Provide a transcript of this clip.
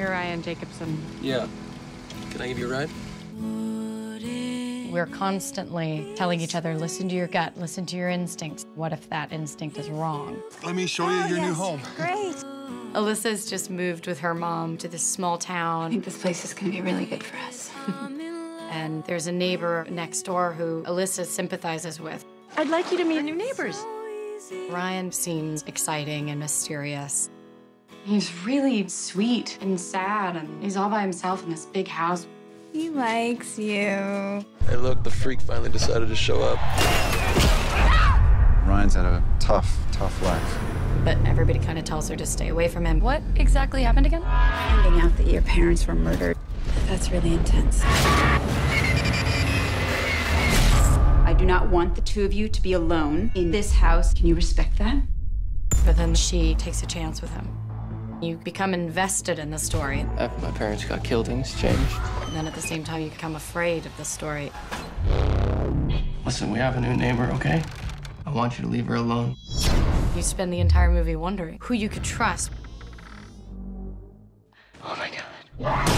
You're Ryan Jacobson. Yeah. Can I give you a ride? We're constantly telling each other, listen to your gut, listen to your instincts. What if that instinct is wrong? Let me show you your new oh, home. Great. Elissa's just moved with her mom to this small town. I think this place is going to be really good for us. and there's a neighbor next door who Elissa sympathizes with. I'd like you to meet new neighbors. Ryan seems exciting and mysterious. He's really sweet and sad, and he's all by himself in this big house. He likes you. Hey, look, the freak finally decided to show up. Ryan's had a tough, tough life. But everybody kind of tells her to stay away from him. What exactly happened again? Finding out that your parents were murdered, that's really intense. I do not want the two of you to be alone in this house. Can you respect that? But then she takes a chance with him. You become invested in the story, After my parents got killed, things changed. and then at the same time, you become afraid of the story. Listen, we have a new neighbor, okay? I want you to leave her alone. You spend the entire movie wondering who you could trust. Oh my god.